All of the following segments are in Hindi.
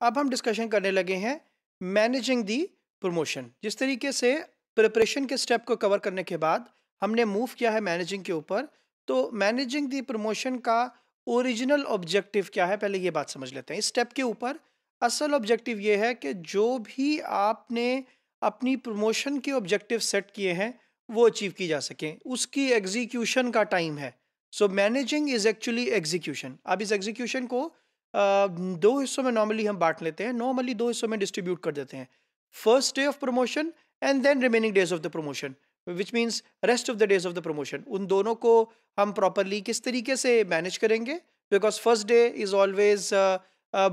अब हम डिस्कशन करने लगे हैं मैनेजिंग दी प्रमोशन जिस तरीके से प्रिपरेशन के स्टेप को कवर करने के बाद हमने मूव किया है मैनेजिंग के ऊपर तो मैनेजिंग दी प्रमोशन का ओरिजिनल ऑब्जेक्टिव क्या है? पहले ये बात समझ लेते हैं। इस स्टेप के ऊपर असल ऑब्जेक्टिव ये है कि जो भी आपने अपनी प्रमोशन के ऑब्जेक्टिव सेट किए हैं, वो अचीव की जा सकें। उसकी एग्जीक्यूशन का टाइम है। So managing is actually execution अब इस एग्जीक्यूशन को दो हिस्सों में नॉर्मली हम बांट लेते हैं नॉर्मली दो हिस्सों में डिस्ट्रीब्यूट कर देते हैं। First day of promotion and then remaining days of the promotion which means rest of the days of the promotion उन दोनों को हम प्रॉपरली किस तरीके से मैनेज करेंगे? Because first day is always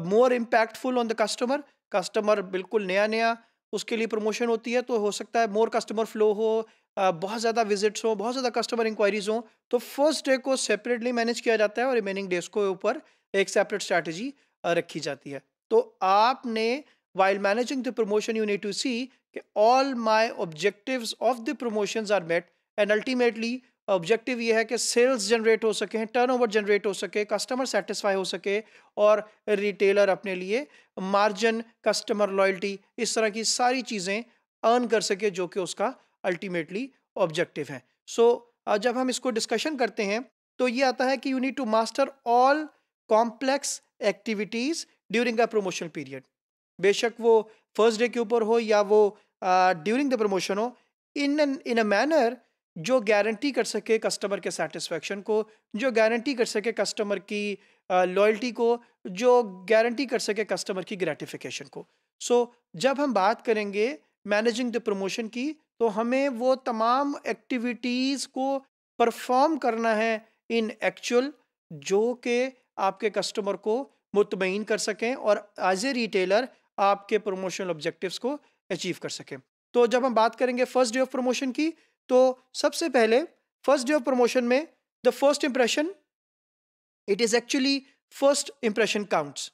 more impactful on the customer customer बिल्कुल नया नया उसके लिए प्रमोशन होती है तो हो सकता है मोर कस्टमर फ्लो हो uh, बहुत ज़्यादा विजिट्स हो बहुत ज़्यादा कस्टमर इंक्वायरीज हो तो फ़र्स्ट डे को सेपरेटली मैनेज किया जाता है और रिमेनिंग डेज़ को ऊपर एक सेपरेट स्ट्रैटेजी रखी जाती है। तो आपने while managing the promotion you need to see all my objective of the promotion are met and ultimately objective ये है कि सेल्स जनरेट हो सके टर्नओवर जनरेट हो सके कस्टमर सेटिस्फाई हो सके और रिटेलर अपने लिए मार्जिन कस्टमर लॉयल्टी इस तरह की सारी चीज़ें अर्न कर सके जो कि उसका अल्टीमेटली ऑब्जेक्टिव है। सो so, जब हम इसको डिस्कशन करते हैं तो ये आता है कि you need to master all complex activities during a promotion period बेशक वो फ़र्स्ट डे के ऊपर हो या वो ड्यूरिंग द प्रमोशन हो इन इन अ मैनर जो गारंटी कर सके कस्टमर के सेटिस्फेक्शन को जो गारंटी कर सके कस्टमर की लॉयल्टी को जो गारंटी कर सके कस्टमर की ग्रेटिफिकेशन को। सो so, जब हम बात करेंगे मैनेजिंग द प्रमोशन की तो हमें वो तमाम एक्टिविटीज़ को परफॉर्म करना है इन एक्चुअल जो कि आपके कस्टमर को मुतमिन कर सकें और एज ए रिटेलर आपके प्रमोशनल ऑब्जेक्टिव्स को अचीव कर सकें। तो जब हम बात करेंगे फ़र्स्ट डे ऑफ़ प्रमोशन की तो सबसे पहले फ़र्स्ट डे ऑफ़ प्रमोशन में the first impression it is actually first impression counts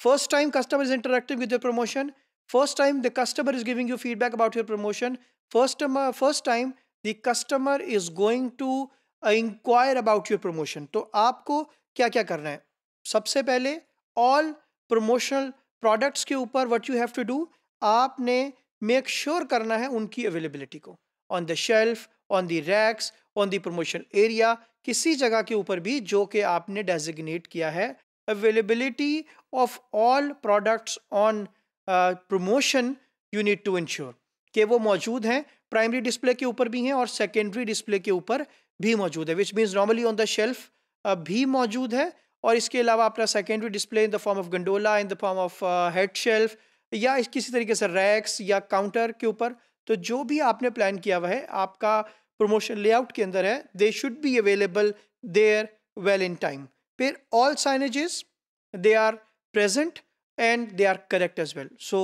first time customer is interactive with your promotion first time the customer is giving you feedback about your promotion first first time the customer is going to enquire about your promotion तो आपको क्या क्या करना है? सबसे पहले ऑल प्रमोशनल प्रोडक्ट्स के ऊपर what you have to do आपने मेक श्योर sure करना है उनकी अवेलेबिलिटी को। On the shelf on the racks on the promotion area किसी जगह के ऊपर भी जो कि आपने डेजिग्नेट किया है availability of all products on promotion you need to ensure कि वो मौजूद हैं प्राइमरी डिस्प्ले के ऊपर भी हैं और सेकेंडरी डिस्प्ले के ऊपर भी मौजूद है which means normally on the shelf भी मौजूद है और इसके अलावा अपना secondary display in the form of gondola in the form of head shelf या इस, किसी तरीके से रैक्स या काउंटर के ऊपर तो जो भी आपने प्लान किया हुआ है, आपका प्रमोशन लेआउट के अंदर है they should be available there well in time फिर all signages they are present and they are correct as well so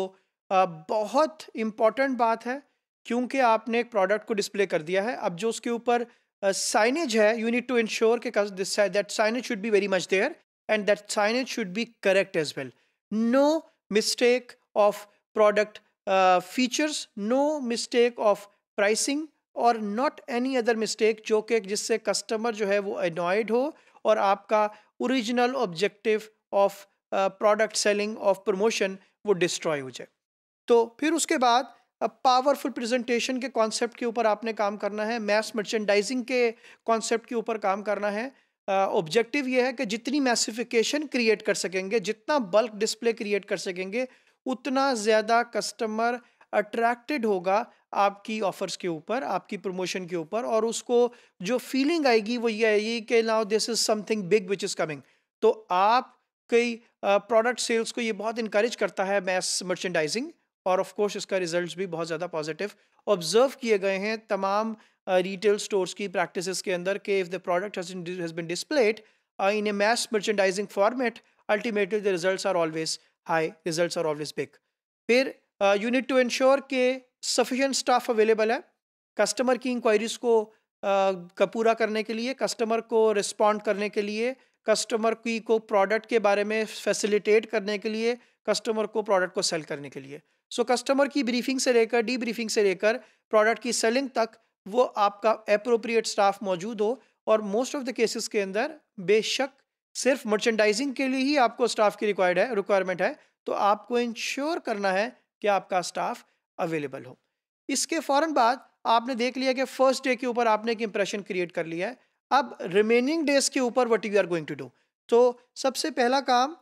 बहुत इंपॉर्टेंट बात है, क्योंकि आपने एक प्रोडक्ट को डिस्प्ले कर दिया है, अब जो उसके ऊपर साइनेज है यू नीड टू इंश्योर के that signage should be very much there and that signage should be correct as well no mistake of product features no mistake of pricing और नॉट एनी अदर मिस्टेक जो कि जिससे कस्टमर जो है वो अनॉयड हो और आपका original objective of product selling of promotion वो डिस्ट्रॉय हो जाए। तो फिर उसके बाद पावरफुल प्रेजेंटेशन के कॉन्सेप्ट के ऊपर आपने काम करना है मैस मर्चेंडाइजिंग के कॉन्सेप्ट के ऊपर काम करना है। ऑब्जेक्टिव uh, ये है कि जितनी मैसिफिकेशन क्रिएट कर सकेंगे जितना बल्क डिस्प्ले क्रिएट कर सकेंगे उतना ज़्यादा कस्टमर अट्रैक्टेड होगा आपकी ऑफर्स के ऊपर आपकी प्रमोशन के ऊपर और उसको जो फीलिंग आएगी वो ये आएगी कि now this is something big which is coming तो आप कई प्रोडक्ट सेल्स को ये बहुत इंकरेज करता है मैस मर्चेंडाइजिंग और ऑफ़ कोर्स इसका रिजल्ट्स भी बहुत ज़्यादा पॉजिटिव ऑब्ज़र्व किए गए हैं तमाम रिटेल स्टोर्स की प्रैक्टिसेस के अंदर कि if the product has been displayed in a mass merchandising format ultimately the results are always high results are always big फिर यू टू इंश्योर के सफिशेंट स्टाफ अवेलेबल है कस्टमर की इंक्वायरीज को uh, का पूरा करने के लिए कस्टमर को रिस्पॉन्ड करने के लिए कस्टमर की को प्रोडक्ट के बारे में फैसिलिटेट करने के लिए कस्टमर को प्रोडक्ट को सेल करने के लिए। सो कस्टमर की ब्रीफिंग से लेकर डी ब्रीफिंग से लेकर प्रोडक्ट की सेलिंग तक वो आपका अप्रोप्रिएट स्टाफ मौजूद हो और मोस्ट ऑफ़ द केसेस के अंदर बेशक सिर्फ़ मर्चेंडाइजिंग के लिए ही आपको स्टाफ की रिक्वायर्ड है रिक्वायरमेंट है तो आपको इंश्योर करना है कि आपका स्टाफ अवेलेबल हो। इसके फ़ौरन बाद आपने देख लिया कि फ़र्स्ट डे के ऊपर आपने एक इंप्रेशन क्रिएट कर लिया है। अब रिमेनिंग डेज़ के ऊपर what you are going to do तो सबसे पहला काम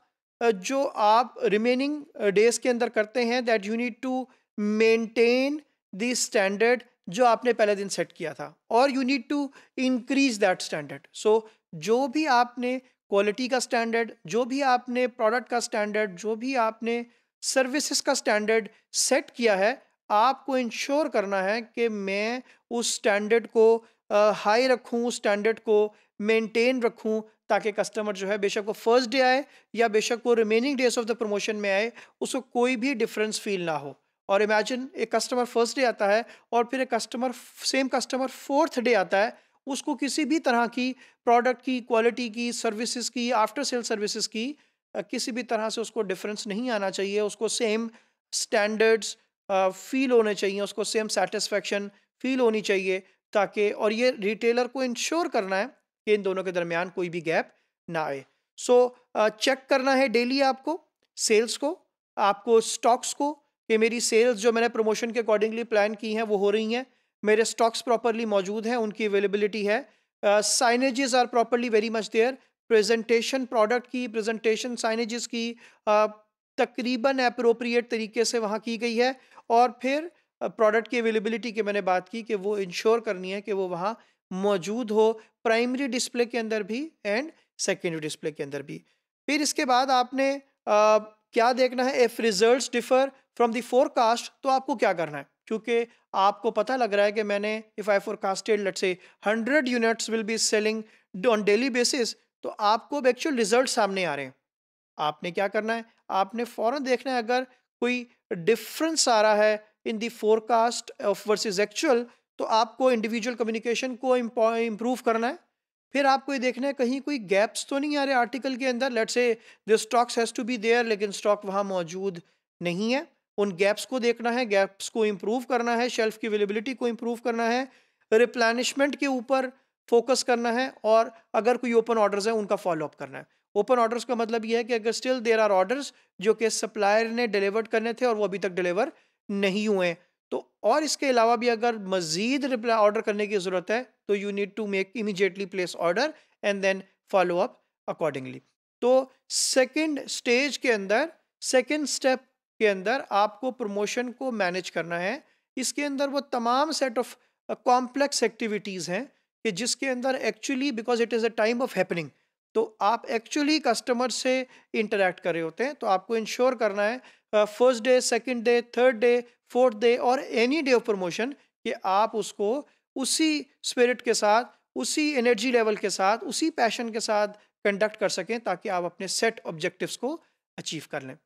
जो आप रिमेनिंग डेज़ के अंदर करते हैं that you need to maintain the standard जो आपने पहले दिन सेट किया था, और you need to increase that standard so जो भी आपने क्वालिटी का स्टैंडर्ड जो भी आपने प्रोडक्ट का स्टैंडर्ड जो भी आपने सर्विसेज़ का स्टैंडर्ड सेट किया है, आपको इंश्योर करना है कि मैं उस स्टैंडर्ड को हाई रखूँ, उस स्टैंडर्ड को मेंटेन रखूँ ताकि कस्टमर जो है बेशक वो फ़र्स्ट डे आए या बेशक वो remaining days of the promotion में आए, उसको कोई भी डिफरेंस फील ना हो। और इमेजिन एक कस्टमर फ़र्स्ट डे आता है और फिर एक customer same customer fourth day आता है, उसको किसी भी तरह की प्रोडक्ट की क्वालिटी की सर्विसेज़ की आफ्टर सेल सर्विसेज़ की किसी भी तरह से उसको डिफरेंस नहीं आना चाहिए। उसको सेम स्टैंडर्ड्स फील होने चाहिए। उसको सेम सेटिस्फेक्शन फील होनी चाहिए ताकि, और ये रिटेलर को इंश्योर करना है कि इन दोनों के दरमियान कोई भी गैप ना आए। सो so, चेक करना है डेली आपको सेल्स को आपको स्टॉक्स को कि मेरी सेल्स जो मैंने प्रमोशन के अकॉर्डिंगली प्लान की हैं वो हो रही हैं। मेरे स्टॉक्स प्रॉपरली मौजूद हैं उनकी अवेलेबिलिटी है। Signages are properly very much there presentation product की प्रेजेंटेशन साइनेजेस की uh, तकरीबन अप्रोप्रिएट तरीके से वहाँ की गई है। और फिर प्रोडक्ट की अवेलेबिलिटी की मैंने बात की कि वो इंश्योर करनी है कि वो वहाँ मौजूद हो प्राइमरी डिस्प्ले के अंदर भी एंड सेकेंडरी डिस्प्ले के अंदर भी। फिर इसके बाद आपने आ, क्या देखना है? If results differ from the forecast तो आपको क्या करना है? क्योंकि आपको पता लग रहा है कि मैंने if I forecasted let's say hundred units will be selling on daily basis तो आपको अब एक्चुअल रिज़ल्ट सामने आ रहे हैं। आपने क्या करना है? आपने फ़ौरन देखना है अगर कोई डिफरेंस आ रहा है in the forecast of versus actual तो आपको इंडिविजुअल कम्युनिकेशन को इम्प्रूव करना है। फिर आपको ये देखना है, कहीं कोई गैप्स तो नहीं आ रहे आर्टिकल के अंदर? Let's say the stocks has to be there लेकिन स्टॉक वहाँ मौजूद नहीं है। उन गैप्स को देखना है गैप्स को इम्प्रूव करना है शेल्फ की अवेलेबिलिटी को इम्प्रूव करना है रिप्लानिशमेंट के ऊपर फोकस करना है, और अगर कोई ओपन ऑर्डर्स है, उनका फॉलोअप करना है। ओपन ऑर्डर्स का मतलब ये है कि अगर स्टिल देर आर ऑर्डर्स जो कि सप्लायर ने डिलीवर्ड करने थे और वो अभी तक डिलीवर नहीं हुए तो और इसके अलावा भी अगर मज़ीद रिप्लाई ऑर्डर करने की ज़रूरत है तो you need to make immediately place order and then follow up accordingly तो सेकेंड स्टेज के अंदर सेकेंड स्टेप के अंदर आपको प्रमोशन को मैनेज करना है। इसके अंदर वो तमाम सेट ऑफ़ कॉम्प्लेक्स एक्टिविटीज़ हैं कि जिसके अंदर actually because it is a time of happening तो आप एक्चुअली कस्टमर से इंटरेक्ट कर रहे होते हैं तो आपको इंश्योर करना है first day second day third day fourth day और एनी डे ऑफ़ प्रमोशन कि आप उसको उसी स्पिरिट के साथ, उसी एनर्जी लेवल के साथ, उसी पैशन के साथ कंडक्ट कर सकें ताकि आप अपने सेट ऑब्जेक्टिव्स को अचीव कर लें।